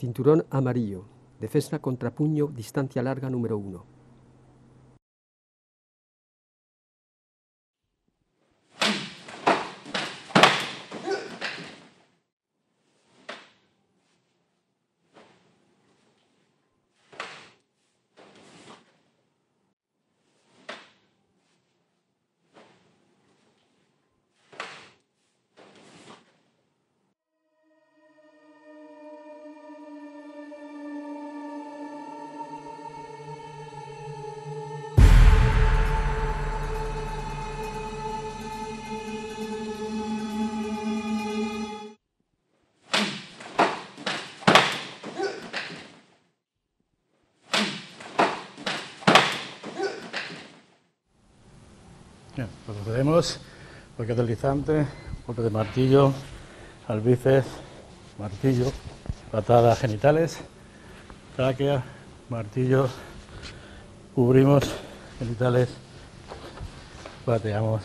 Cinturón amarillo. Defensa contra puño, distancia larga número 1. Bien, procedemos, porque deslizante, golpe de martillo, al bíceps, martillo, patadas genitales, tráquea, martillo, cubrimos genitales, pateamos